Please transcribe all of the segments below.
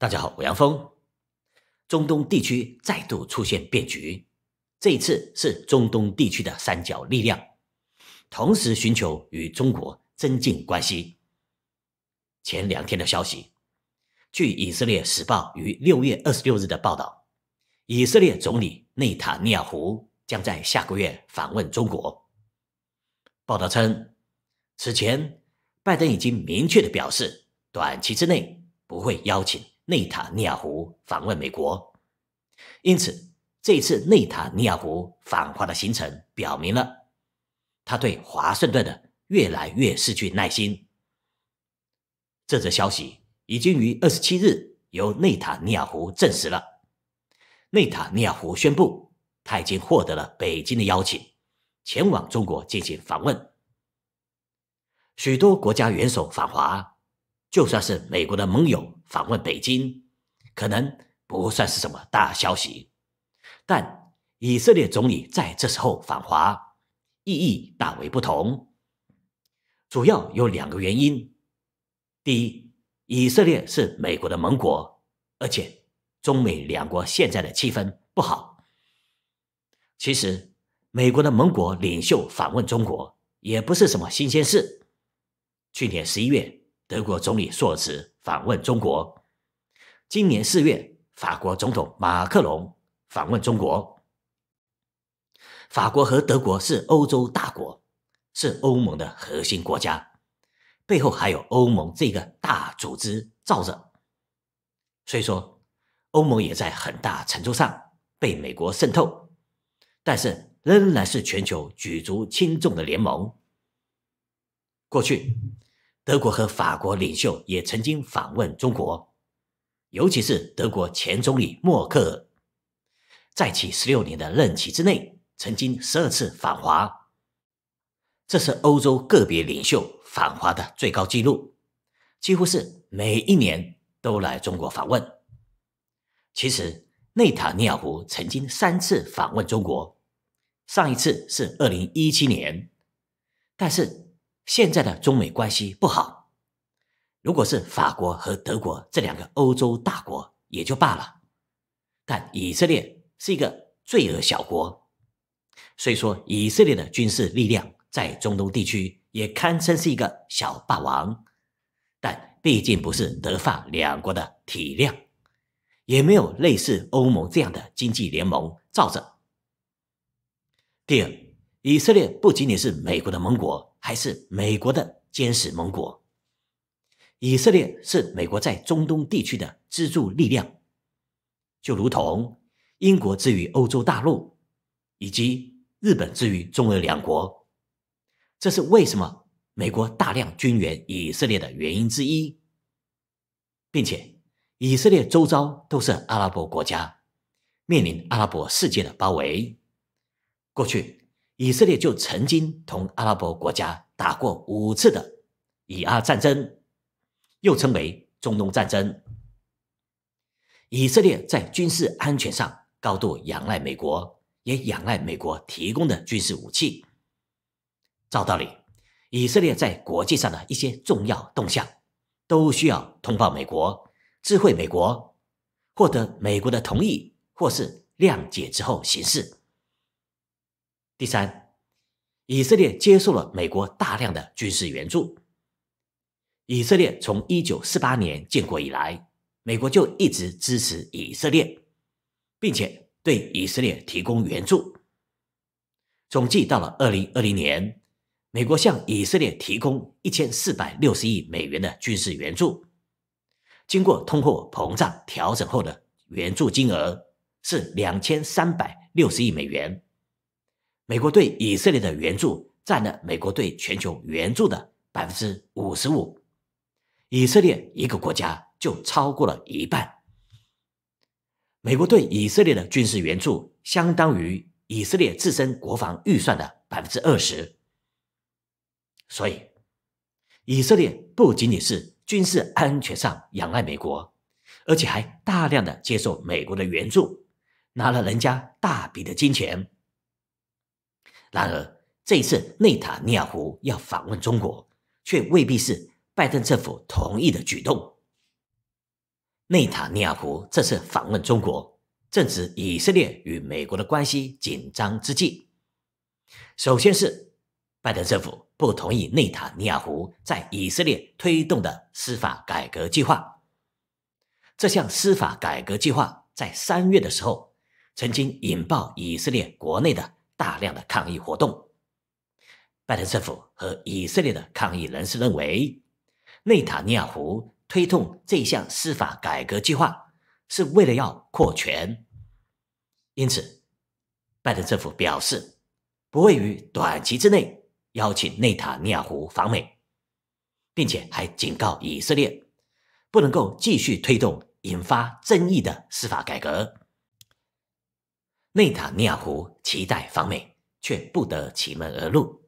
大家好，我杨峰。中东地区再度出现变局，这一次是中东地区的三角力量同时寻求与中国增进关系。前两天的消息，据以色列时报于六月二十六日的报道，以色列总理内塔尼亚胡将在下个月访问中国。报道称，此前拜登已经明确的表示，短期之内不会邀请内塔尼亚胡访问美国。因此，这次内塔尼亚胡访华的行程表明了他对华盛顿的越来越失去耐心。这则消息已经于二十七日由内塔尼亚胡证实了。内塔尼亚胡宣布，他已经获得了北京的邀请。前往中国进行访问，许多国家元首访华，就算是美国的盟友访问北京，可能不算是什么大消息。但以色列总理在这时候访华，意义大为不同。主要有两个原因：第一，以色列是美国的盟国，而且中美两国现在的气氛不好。其实。美国的盟国领袖访问中国也不是什么新鲜事。去年十一月，德国总理朔尔茨访问中国；今年四月，法国总统马克龙访问中国。法国和德国是欧洲大国，是欧盟的核心国家，背后还有欧盟这个大组织罩着。所以说，欧盟也在很大程度上被美国渗透，但是。仍然是全球举足轻重的联盟。过去，德国和法国领袖也曾经访问中国，尤其是德国前总理默克尔，在其十六年的任期之内，曾经十二次访华，这是欧洲个别领袖访华的最高纪录，几乎是每一年都来中国访问。其实，内塔尼亚胡曾经三次访问中国。上一次是二零一七年，但是现在的中美关系不好。如果是法国和德国这两个欧洲大国也就罢了，但以色列是一个罪恶小国，所以说以色列的军事力量在中东地区也堪称是一个小霸王。但毕竟不是德法两国的体量，也没有类似欧盟这样的经济联盟罩着。第二，以色列不仅仅是美国的盟国，还是美国的坚实盟国。以色列是美国在中东地区的支柱力量，就如同英国之于欧洲大陆，以及日本之于中俄两国。这是为什么美国大量军援以色列的原因之一，并且以色列周遭都是阿拉伯国家，面临阿拉伯世界的包围。过去，以色列就曾经同阿拉伯国家打过五次的以阿战争，又称为中东战争。以色列在军事安全上高度仰赖美国，也仰赖美国提供的军事武器。照道理，以色列在国际上的一些重要动向，都需要通报美国，知会美国，获得美国的同意，或是谅解之后行事。第三，以色列接受了美国大量的军事援助。以色列从一九四八年建国以来，美国就一直支持以色列，并且对以色列提供援助。总计到了二零二零年，美国向以色列提供一千四百六十亿美元的军事援助，经过通货膨胀调整后的援助金额是两千三百六十亿美元。美国对以色列的援助占了美国对全球援助的百分之五十五，以色列一个国家就超过了一半。美国对以色列的军事援助相当于以色列自身国防预算的百分之二十，所以以色列不仅仅是军事安全上仰赖美国，而且还大量的接受美国的援助，拿了人家大笔的金钱。然而，这一次内塔尼亚胡要访问中国，却未必是拜登政府同意的举动。内塔尼亚胡这次访问中国，正值以色列与美国的关系紧张之际。首先是拜登政府不同意内塔尼亚胡在以色列推动的司法改革计划。这项司法改革计划在三月的时候，曾经引爆以色列国内的大量的抗议活动。拜登政府和以色列的抗议人士认为，内塔尼亚胡。推动这项司法改革计划是为了要扩权，因此，拜登政府表示不会于短期之内邀请内塔尼亚胡访美，并且还警告以色列不能够继续推动引发争议的司法改革。内塔尼亚胡期待访美，却不得其门而入，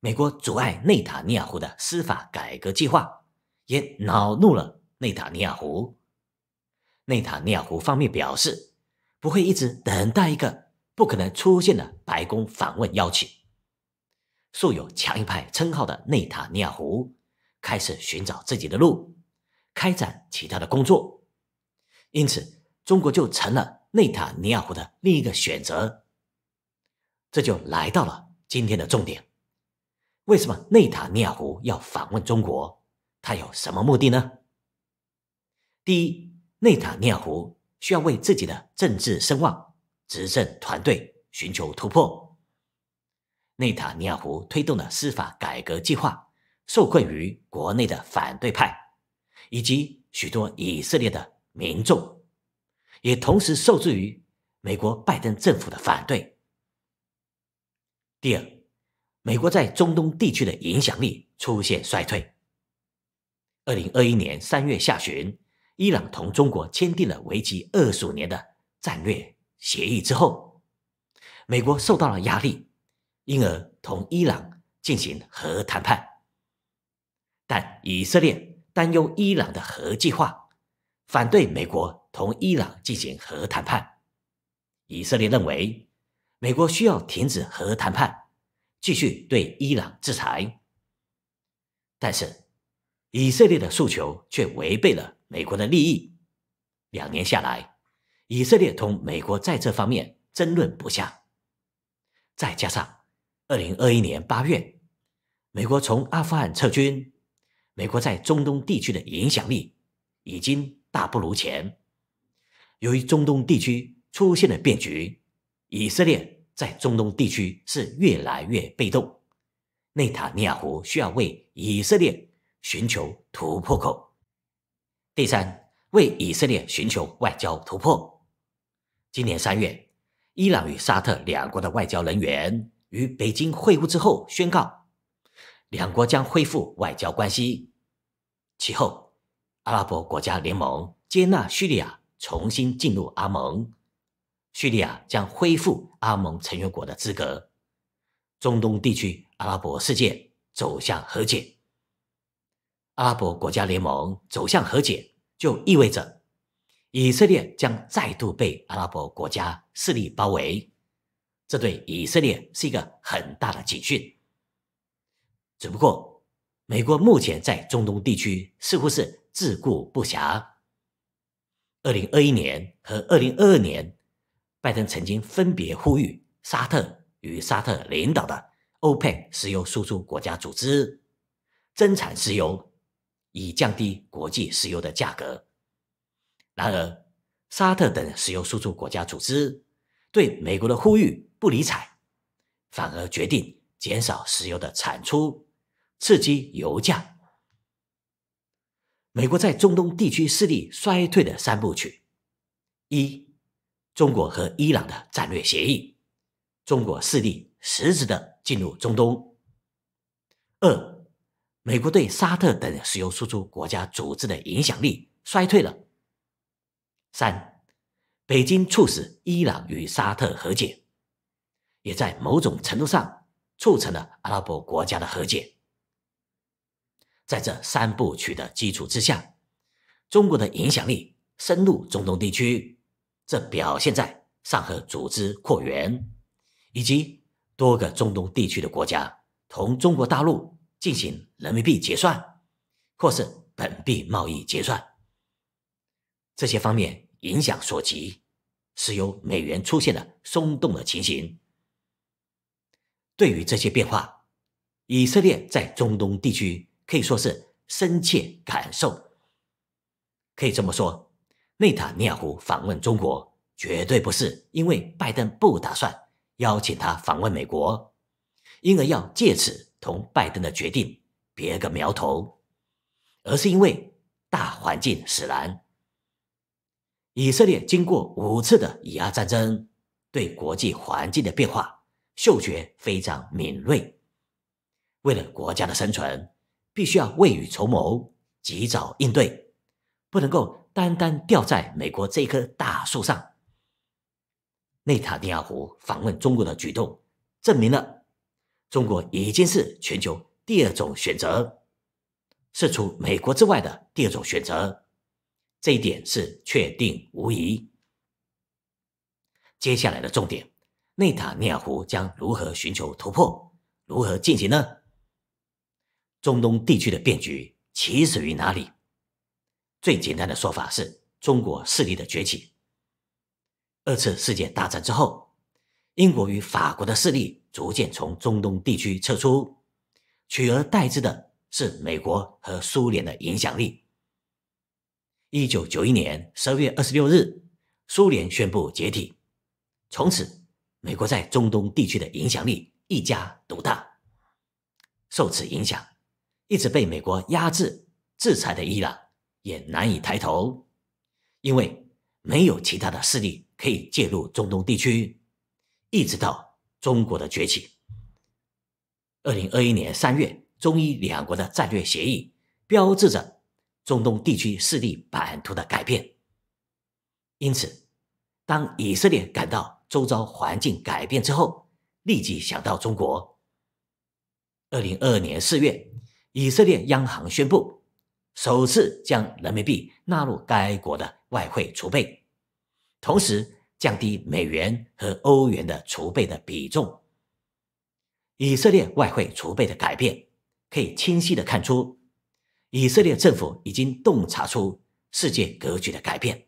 美国阻碍内塔尼亚胡的司法改革计划。也恼怒了内塔尼亚胡。内塔尼亚胡方面表示，不会一直等待一个不可能出现的白宫访问邀请。素有强硬派称号的内塔尼亚胡开始寻找自己的路，开展其他的工作。因此，中国就成了内塔尼亚胡的另一个选择。这就来到了今天的重点：为什么内塔尼亚胡要访问中国？他有什么目的呢？第一，内塔尼亚胡需要为自己的政治声望、执政团队寻求突破。内塔尼亚胡推动的司法改革计划受困于国内的反对派以及许多以色列的民众，也同时受制于美国拜登政府的反对。第二，美国在中东地区的影响力出现衰退。二零二一年三月下旬，伊朗同中国签订了为期二十五年的战略协议之后，美国受到了压力，因而同伊朗进行核谈判。但以色列担忧伊朗的核计划，反对美国同伊朗进行核谈判。以色列认为，美国需要停止核谈判，继续对伊朗制裁。但是。以色列的诉求却违背了美国的利益。两年下来，以色列同美国在这方面争论不下。再加上二零二一年八月，美国从阿富汗撤军，美国在中东地区的影响力已经大不如前。由于中东地区出现了变局，以色列在中东地区是越来越被动。内塔尼亚胡需要为以色列。寻求突破口。第三，为以色列寻求外交突破。今年三月，伊朗与沙特两国的外交人员与北京会晤之后，宣告两国将恢复外交关系。其后，阿拉伯国家联盟接纳叙利亚重新进入阿盟，叙利亚将恢复阿盟成员国的资格。中东地区阿拉伯世界走向和解。阿拉伯国家联盟走向和解，就意味着以色列将再度被阿拉伯国家势力包围。这对以色列是一个很大的警讯。只不过，美国目前在中东地区似乎是自顾不暇。二零二一年和二零二二年，拜登曾经分别呼吁沙特与沙特领导的欧佩石油输出国家组织增产石油。以降低国际石油的价格。然而，沙特等石油输出国家组织对美国的呼吁不理睬，反而决定减少石油的产出，刺激油价。美国在中东地区势力衰退的三部曲：一、中国和伊朗的战略协议，中国势力实质的进入中东；二、美国对沙特等石油输出国家组织的影响力衰退了。三，北京促使伊朗与沙特和解，也在某种程度上促成了阿拉伯国家的和解。在这三部曲的基础之下，中国的影响力深入中东地区，这表现在上合组织扩员，以及多个中东地区的国家同中国大陆。进行人民币结算，或是本币贸易结算。这些方面影响所及，使由美元出现了松动的情形。对于这些变化，以色列在中东地区可以说是深切感受。可以这么说，内塔尼亚胡访问中国，绝对不是因为拜登不打算邀请他访问美国，因而要借此同拜登的决定别个苗头，而是因为大环境使然。以色列经过五次的以阿战争，对国际环境的变化嗅觉非常敏锐。为了国家的生存，必须要未雨绸缪，及早应对，不能够单单吊在美国这棵大树上。内塔尼亚胡访问中国的举动，证明了中国已经是全球第二种选择，是除美国之外的第二种选择。这一点是确定无疑。接下来的重点，内塔尼亚胡将如何寻求突破？如何进行呢？中东地区的变局起始于哪里？最简单的说法是中国势力的崛起。二次世界大战之后，英国与法国的势力逐渐从中东地区撤出，取而代之的是美国和苏联的影响力。一九九一年十二月二十六日，苏联宣布解体，从此美国在中东地区的影响力一家独大。受此影响，一直被美国压制制裁的伊朗也难以抬头，因为没有其他的势力可以介入中东地区。一直到中国的崛起，二零二一年三月，中伊两国的战略协议标志着。中东地区势力版图的改变，因此，当以色列感到周遭环境改变之后，立即想到中国。二零二二年四月，以色列央行宣布，首次将人民币纳入该国的外汇储备，同时降低美元和欧元的储备的比重。以色列外汇储备的改变，可以清晰的看出。以色列政府已经洞察出世界格局的改变，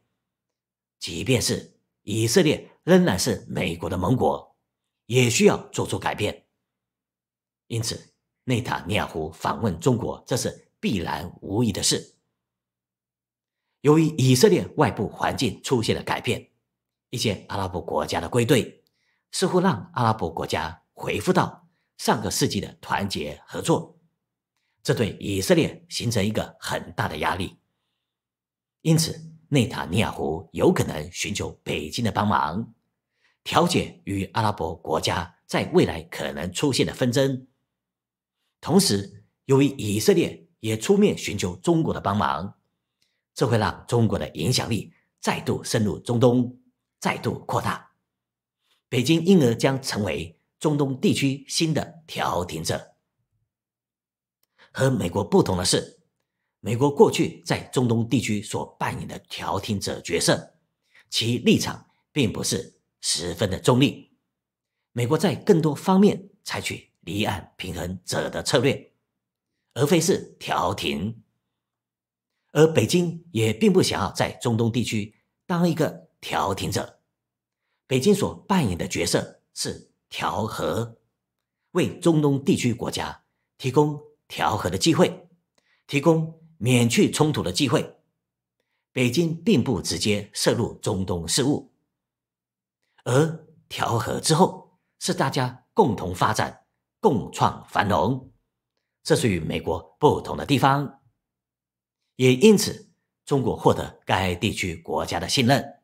即便是以色列仍然是美国的盟国，也需要做出改变。因此，内塔尼亚胡访问中国，这是必然无疑的事。由于以色列外部环境出现了改变，一些阿拉伯国家的归队，似乎让阿拉伯国家恢复到上个世纪的团结合作。这对以色列形成一个很大的压力，因此内塔尼亚胡有可能寻求北京的帮忙，调解与阿拉伯国家在未来可能出现的纷争。同时，由于以色列也出面寻求中国的帮忙，这会让中国的影响力再度深入中东，再度扩大。北京因而将成为中东地区新的调停者。和美国不同的是，美国过去在中东地区所扮演的调停者角色，其立场并不是十分的中立。美国在更多方面采取离岸平衡者的策略，而非是调停。而北京也并不想要在中东地区当一个调停者，北京所扮演的角色是调和，为中东地区国家提供。调和的机会，提供免去冲突的机会。北京并不直接涉入中东事务，而调和之后是大家共同发展、共创繁荣，这是与美国不同的地方。也因此，中国获得该地区国家的信任，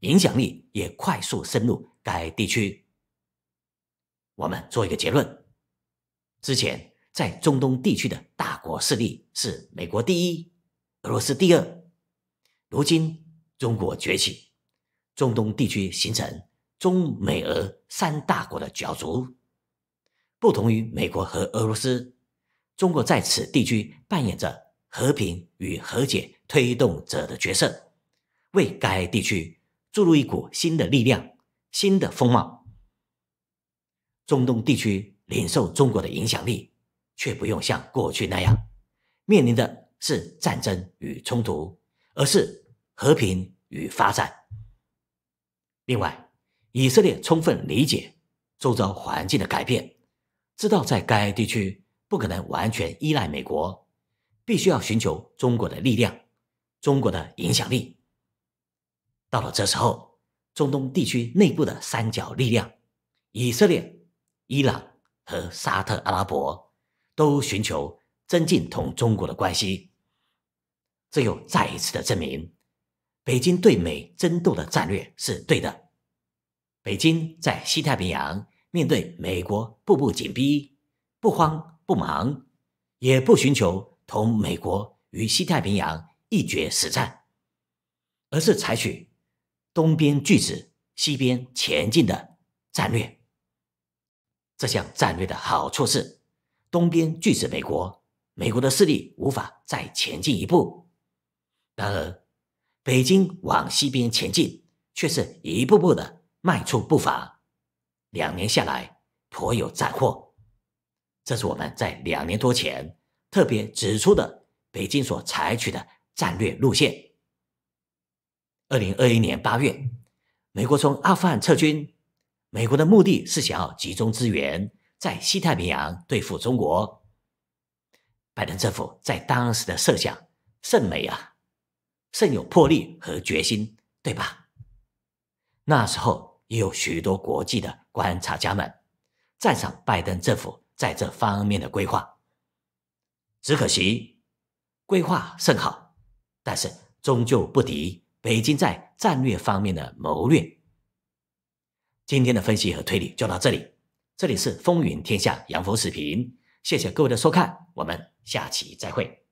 影响力也快速深入该地区。我们做一个结论：之前。在中东地区的大国势力是美国第一，俄罗斯第二。如今中国崛起，中东地区形成中美俄三大国的角逐。不同于美国和俄罗斯，中国在此地区扮演着和平与和解推动者的角色，为该地区注入一股新的力量、新的风貌。中东地区领受中国的影响力。却不用像过去那样面临的是战争与冲突，而是和平与发展。另外，以色列充分理解周遭环境的改变，知道在该地区不可能完全依赖美国，必须要寻求中国的力量、中国的影响力。到了这时候，中东地区内部的三角力量——以色列、伊朗和沙特阿拉伯，都寻求增进同中国的关系。这又再一次的证明，北京对美争斗的战略是对的。北京在西太平洋面对美国步步紧逼，不慌不忙，也不寻求同美国于西太平洋一决死战，而是采取东边拒止、西边前进的战略。这项战略的好处是，东边拒止美国，美国的势力无法再前进一步。然而，北京往西边前进，却是一步步的迈出步伐。两年下来，颇有斩获。这是我们在两年多前特别指出的北京所采取的战略路线。二零二一年八月，美国从阿富汗撤军，美国的目的是想要集中资源在西太平洋对付中国。拜登政府在当时的设想甚美啊！甚有魄力和决心，对吧？那时候也有许多国际的观察家们赞赏拜登政府在这方面的规划。只可惜，规划甚好，但是终究不敌北京在战略方面的谋略。今天的分析和推理就到这里，这里是风云天下杨峰视频，谢谢各位的收看，我们下期再会。